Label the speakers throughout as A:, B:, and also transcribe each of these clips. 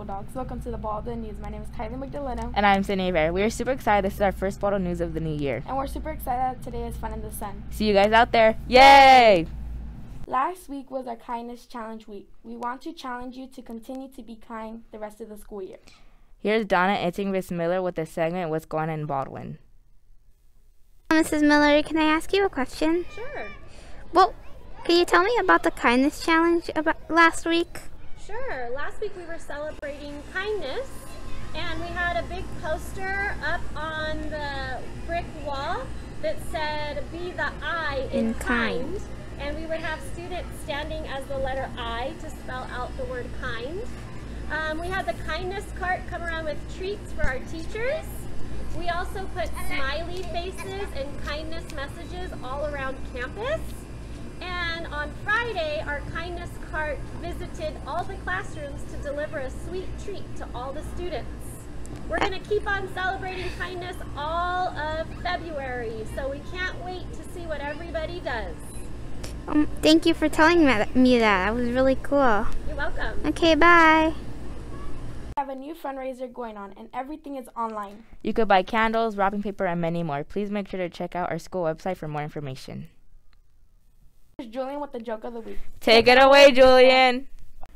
A: Bulldogs. Welcome to the Baldwin News. My name is Kylie Magdaleno.
B: And I'm Sydney Rivera. We are super excited. This is our first Baldwin News of the new year.
A: And we're super excited that today is Fun in the Sun.
B: See you guys out there. Yay!
A: Last week was our Kindness Challenge week. We want to challenge you to continue to be kind the rest of the school year.
B: Here's Donna Miss Miller with the segment What's Going on in Baldwin.
C: Mrs. Miller, can I ask you a question?
D: Sure.
C: Well, can you tell me about the kindness challenge about last week?
D: Sure. Last week we were celebrating kindness and we had a big poster up on the brick wall that said be the I in, in kind. kind. And we would have students standing as the letter I to spell out the word kind. Um, we had the kindness cart come around with treats for our teachers. We also put smiley faces and kindness messages all around campus. And on Friday, our kindness cart visited all the classrooms to deliver a sweet treat to all the students. We're going to keep on celebrating kindness all of February, so we can't wait to see what everybody does.
C: Um, thank you for telling me that. That was really cool.
D: You're welcome.
C: Okay, bye.
A: We have a new fundraiser going on, and everything is online.
B: You could buy candles, wrapping paper, and many more. Please make sure to check out our school website for more information.
A: Here's Julian with the joke of the week.
B: Take it away, Julian.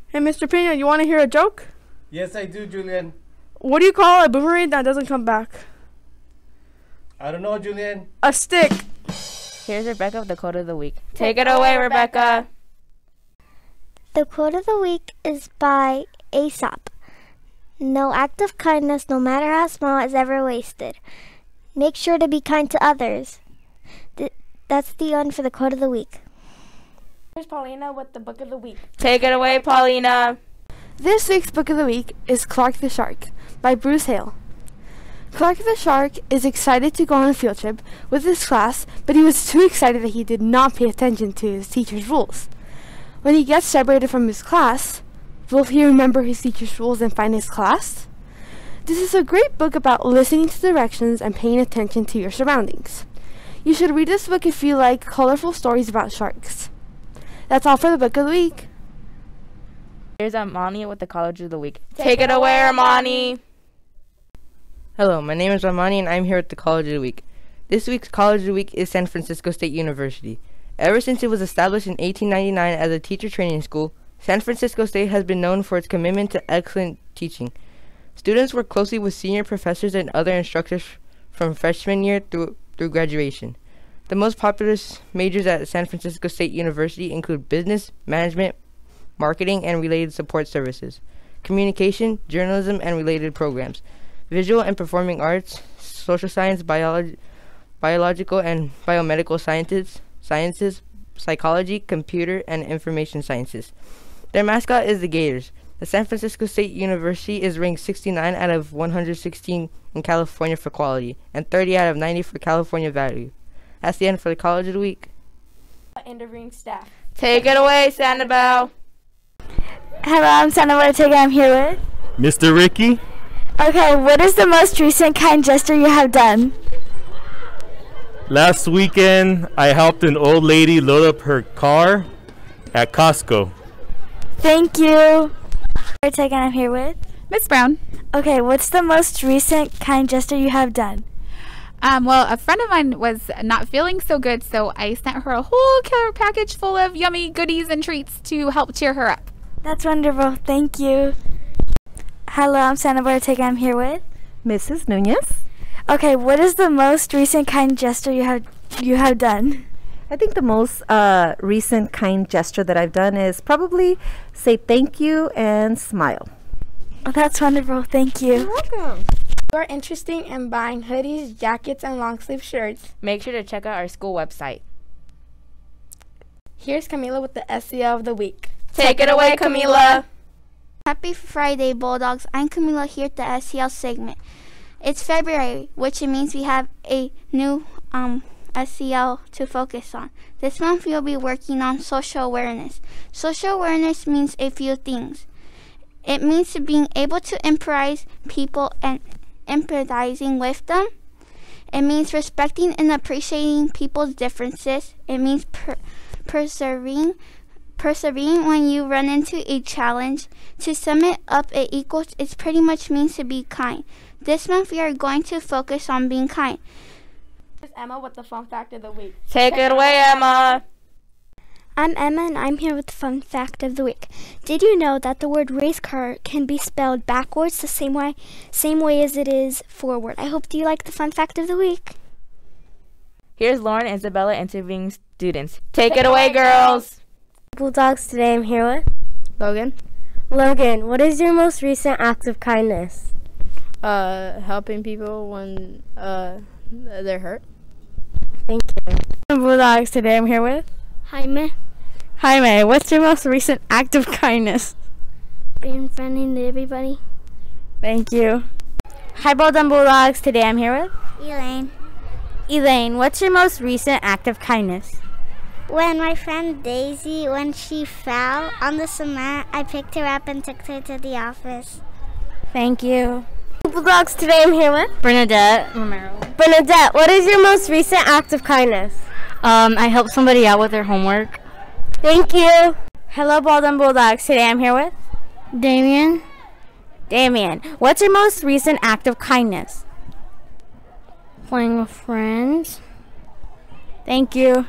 E: Hey, Mr. Pena, you want to hear a joke?
F: Yes, I do, Julian.
E: What do you call a boomerang that doesn't come back?
F: I don't know, Julian.
E: A stick.
B: Here's Rebecca with the quote of the week. Take it away, Rebecca.
C: The quote of the week is by Aesop. No act of kindness, no matter how small, is ever wasted. Make sure to be kind to others. Th- that's the end for the quote of the week.
A: Here's Paulina with the book of the week.
B: Take it away, Paulina.
E: This week's book of the week is Clark the Shark by Bruce Hale. Clark the Shark is excited to go on a field trip with his class, but he was too excited that he did not pay attention to his teacher's rules. When he gets separated from his class, will he remember his teacher's rules and find his class? This is a great book about listening to directions and paying attention to your surroundings. You should read this book if you like colorful stories about sharks. That's all for the book of the week.
B: Here's Armani with the college of the week. Take, Take it away, Armani.
G: Hello, my name is Armani and I'm here at the college of the week. This week's college of the week is San Francisco State University. Ever since it was established in 1899 as a teacher training school, San Francisco State has been known for its commitment to excellent teaching. Students work closely with senior professors and other instructors from freshman year through, through graduation. The most popular majors at San Francisco State University include business, management, marketing, and related support services, communication, journalism, and related programs, visual and performing arts, social science, biology, biological and biomedical sciences, sciences, psychology, computer, and information sciences. Their mascot is the Gators. The San Francisco State University is ranked 69 out of 116 in California for quality and 30 out of 90 for California value. That's the end for the College of the Week.
A: Interviewing staff.
B: Take it away, Sandoval.
H: Hello, I'm Sandoval Ortega. I'm here with
I: Mr. Ricky.
H: Okay, what is the most recent kind gesture you have done?
I: Last weekend, I helped an old lady load up her car at Costco.
H: Thank you. Ortega, I'm here with
J: Miss Brown.
H: Okay, what's the most recent kind gesture you have done?
J: Um, well, a friend of mine was not feeling so good, so I sent her a whole killer package full of yummy goodies and treats to help cheer her up.
H: That's wonderful. Thank you. Hello, I'm Santa Ortega. I'm here with
K: Mrs. Nunez.
H: Okay, what is the most recent kind gesture you have you have done?
K: I think the most uh, recent kind gesture that I've done is probably say thank you and smile.
H: Oh, that's wonderful. Thank you.
K: You're welcome
A: you are interested in buying hoodies, jackets, and long sleeve shirts,
B: make sure to check out our school website.
A: Here's Camila with the SEL of the week.
B: Take it away, Camila.
C: Happy Friday, Bulldogs. I'm Camila here at the SEL segment. It's February, which means we have a new um, SEL to focus on. This month we'll be working on social awareness. Social awareness means a few things. It means being able to improvise people and empathizing with them. It means respecting and appreciating people's differences. It means per- preserving persevering when you run into a challenge. To sum it up, it equals it pretty much means to be kind. This month we are going to focus on being kind.
A: Here's Emma with the fun fact of the week.
B: Take it away, Emma.
L: I'm Emma and I'm here with the fun fact of the week. Did you know that the word race car can be spelled backwards the same way same way as it is forward? I hope you like the fun fact of the week.
B: Here's Lauren and Isabella interviewing students. Take, it away, girls.
M: Bulldogs, today I'm here with
N: Logan.
M: Logan, what is your most recent act of kindness?
N: Uh, helping people when uh, they're hurt.
M: Thank you.
H: Bulldogs, today I'm here with
L: Jaime.
H: Jaime, what's your most recent act of kindness?
L: Being friendly to everybody.
H: Thank you. Hi, Baldwin Bulldogs. Today I'm here with
O: Elaine.
H: Elaine, what's your most recent act of kindness?
O: When my friend Daisy, when she fell on the cement, I picked her up and took her to the office.
H: Thank you.
M: Bulldogs, today I'm here with
H: Bernadette Romero.
M: Bernadette, what is your most recent act of kindness?
H: Um, I helped somebody out with their homework.
M: Thank you.
H: Hello, Baldwin Bulldogs. Today I'm here with
L: Damien.
H: Damien, what's your most recent act of kindness?
L: Playing with friends.
H: Thank you.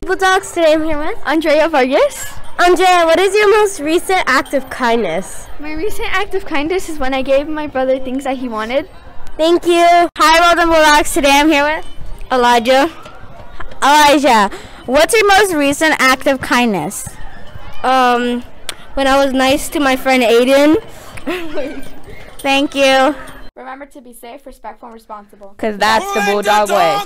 M: Bulldogs, today I'm here with
H: Andrea Vargas.
M: Andrea, what is your most recent act of kindness?
P: My recent act of kindness is when I gave my brother things that he wanted.
M: Thank you.
H: Hi, Baldwin Bulldogs. Today I'm here with
P: Elijah.
H: Elijah, What's your most recent act of kindness?
M: Um, when I was nice to my friend Aiden.
H: Thank you.
A: Remember to be safe, respectful, and responsible.
B: Because that's the Bulldog way.